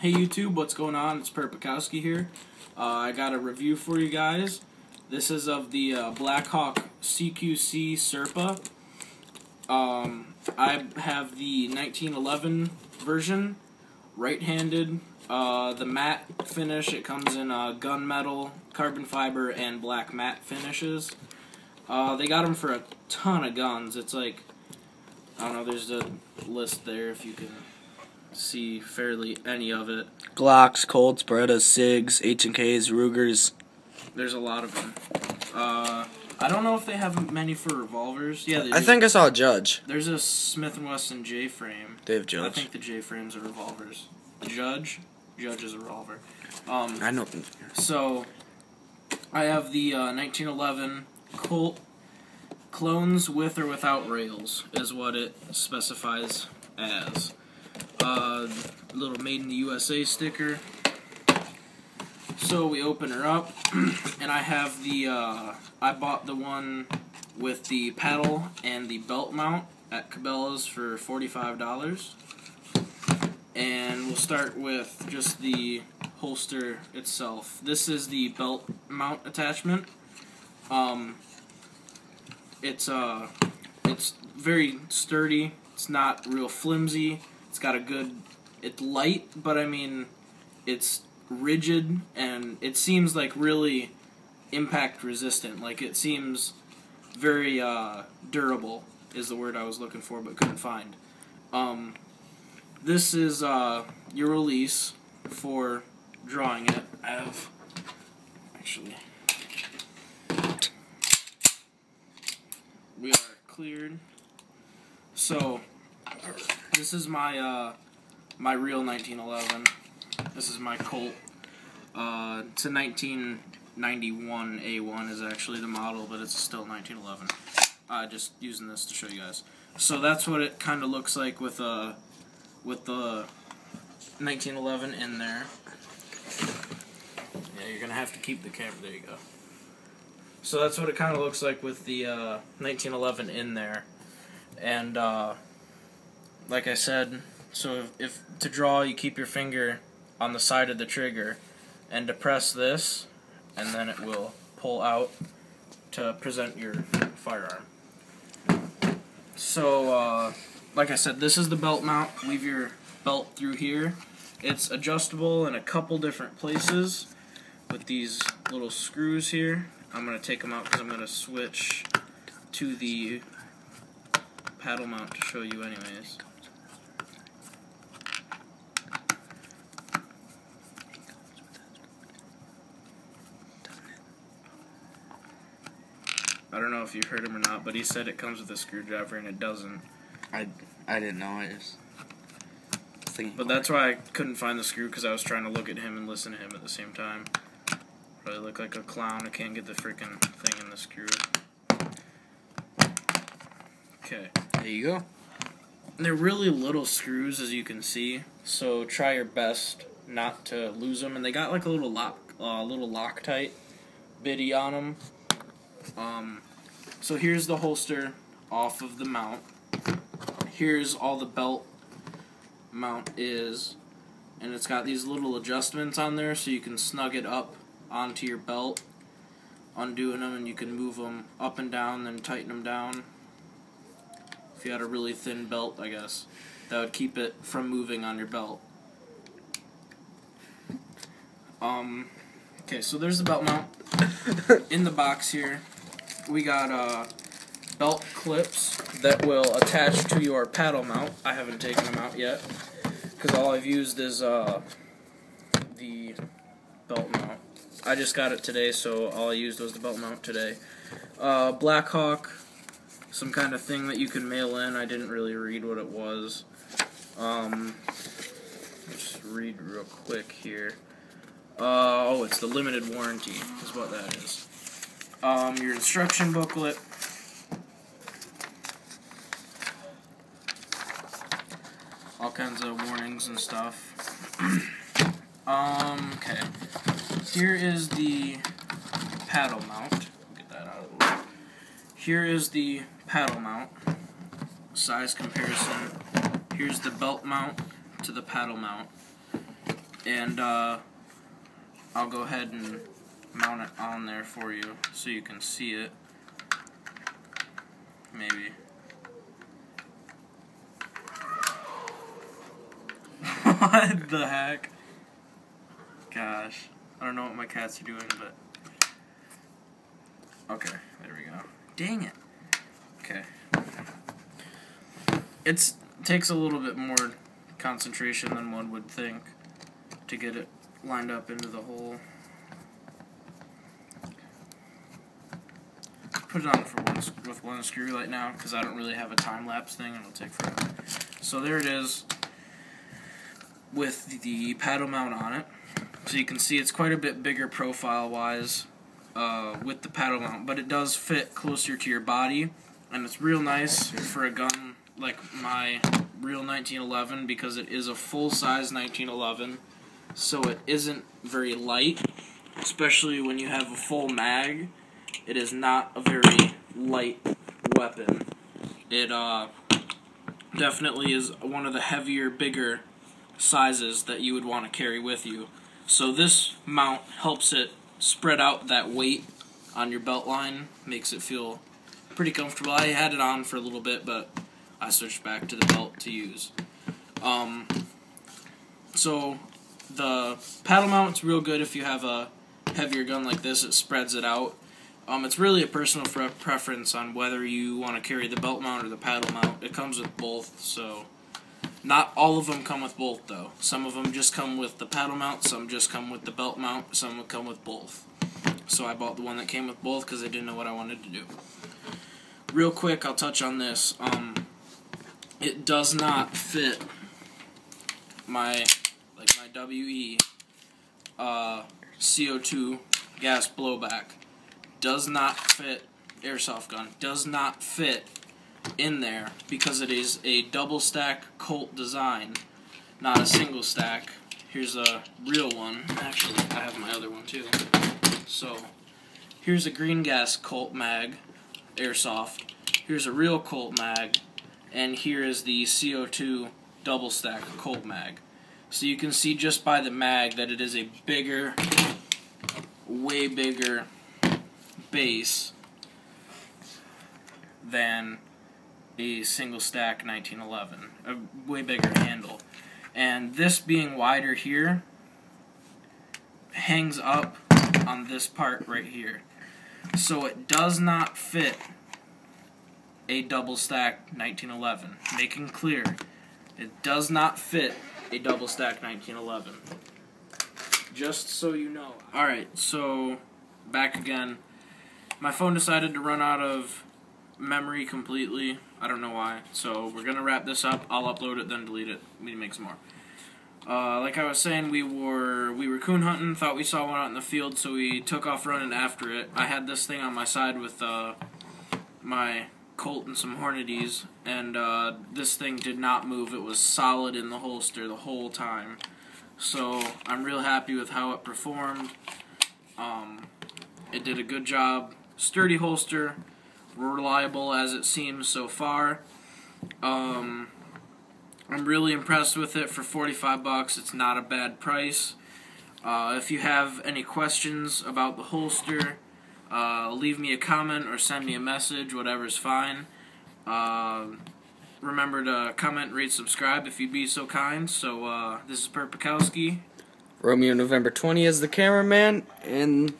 what's going on? It's Purpakowski here. Uh, I got a review for you guys. This is of the uh, Blackhawk CQC Serpa. Um, I have the 1911 version, right-handed. Uh, the matte finish, it comes in uh, gunmetal, carbon fiber, and black matte finishes. Uh, they got them for a ton of guns. It's like, I don't know, there's a list there if you can see fairly any of it. Glocks, Colts, Berettas, Sigs, H&Ks, Rugers. There's a lot of them. Uh, I don't know if they have many for revolvers. Yeah, they I do. think I saw a Judge. there's a Smith and Wesson J frame. They have Judge. I think the J frames are revolvers. The Judge, Judge is a revolver. Um, I know. so I have the uh, 1911 Colt clones with or without rails is what it specifies as. Uh, little made in the USA sticker. So we open her up, and I have the. Uh, I bought the one with the paddle and the belt mount at Cabela's for forty-five dollars. And we'll start with just the holster itself. This is the belt mount attachment. Um, it's uh, it's very sturdy. It's not real flimsy. It's got a good. It's light, but I mean, it's rigid and it seems like really impact resistant. Like it seems very uh, durable is the word I was looking for, but couldn't find. Um, this is uh, your release for drawing it. I have actually we are cleared. So this is my uh, my real 1911. This is my Colt. Uh, it's a 1991 A1 is actually the model, but it's still 1911. Uh, just using this to show you guys. So that's what it kind of looks like with uh with the 1911 in there. Yeah, you're gonna have to keep the camera. There you go. So that's what it kind of looks like with the uh, 1911 in there, and uh, like I said, so if, if to draw, you keep your finger on the side of the trigger, and depress this, and then it will pull out to present your firearm. So, uh, like I said, this is the belt mount. Leave your belt through here. It's adjustable in a couple different places with these little screws here. I'm going to take them out because I'm going to switch to the paddle mount to show you anyways. I don't know if you heard him or not, but he said it comes with a screwdriver and it doesn't. I I didn't know. I just thinking. But that's why I couldn't find the screw because I was trying to look at him and listen to him at the same time. Probably look like a clown. I can't get the freaking thing in the screw. Okay. there you go. They're really little screws, as you can see. So try your best not to lose them. And they got like a little lock, uh, little Loctite bitty on them. Um, so here's the holster off of the mount. Here's all the belt mount is, and it's got these little adjustments on there, so you can snug it up onto your belt, undoing them, and you can move them up and down, then tighten them down if you had a really thin belt, I guess, that would keep it from moving on your belt. Um, okay, so there's the belt mount. In the box here, we got uh, belt clips that will attach to your paddle mount. I haven't taken them out yet because all I've used is uh, the belt mount. I just got it today, so all I used was the belt mount today. Uh, Blackhawk some kind of thing that you can mail in. I didn't really read what it was. Um, just read real quick here. Uh, oh, it's the limited warranty, is what that is. Um, your instruction booklet. All kinds of warnings and stuff. um, okay. Here is the paddle mount. Get that out of the way. Here is the paddle mount. Size comparison. Here's the belt mount to the paddle mount. and uh, I'll go ahead and mount it on there for you so you can see it. Maybe. what the heck? Gosh. I don't know what my cats are doing, but. Okay, there we go. Dang it. Okay. It's takes a little bit more concentration than one would think to get it lined up into the hole. Put it on for one with one screw right now because I don't really have a time lapse thing and it'll take forever. So there it is with the paddle mount on it. So you can see it's quite a bit bigger profile wise uh, with the paddle mount, but it does fit closer to your body and it's real nice for a gun like my real 1911 because it is a full size 1911 so it isn't very light especially when you have a full mag it is not a very light weapon it uh, definitely is one of the heavier bigger sizes that you would want to carry with you so this mount helps it spread out that weight on your belt line makes it feel pretty comfortable I had it on for a little bit but I switched back to the belt to use. Um, so the paddle mount's real good if you have a heavier gun like this. It spreads it out. Um, it's really a personal preference on whether you want to carry the belt mount or the paddle mount. It comes with both, so not all of them come with both though. Some of them just come with the paddle mount. Some just come with the belt mount. Some come with both. So I bought the one that came with both because I didn't know what I wanted to do. Real quick, I'll touch on this. Um, it does not fit my like my WE uh, CO2 gas blowback does not fit airsoft gun does not fit in there because it is a double stack Colt design not a single stack. Here's a real one. Actually I have my other one too. So here's a green gas Colt mag airsoft. Here's a real Colt mag and here is the CO2 double stack Colt mag. So you can see just by the mag that it is a bigger, way bigger base than a single stack 1911, a way bigger handle. And this being wider here hangs up on this part right here. So it does not fit a double stack 1911. Making clear, it does not fit a double stack 1911. Just so you know. Alright, so back again. My phone decided to run out of memory completely. I don't know why. So we're gonna wrap this up. I'll upload it, then delete it. We need to make some more. Uh, like I was saying, we were we were coon hunting. Thought we saw one out in the field, so we took off running after it. I had this thing on my side with uh, my Colt and some Hornadies, and uh, this thing did not move. It was solid in the holster the whole time. So I'm real happy with how it performed. Um, it did a good job. Sturdy holster, reliable as it seems so far. Um, I'm really impressed with it for 45 bucks. It's not a bad price. Uh, if you have any questions about the holster, uh, leave me a comment or send me a message, whatever's fine. Uh, remember to comment, rate, subscribe if you'd be so kind. So, uh, this is Purpakowski. Romeo November 20 is the cameraman, and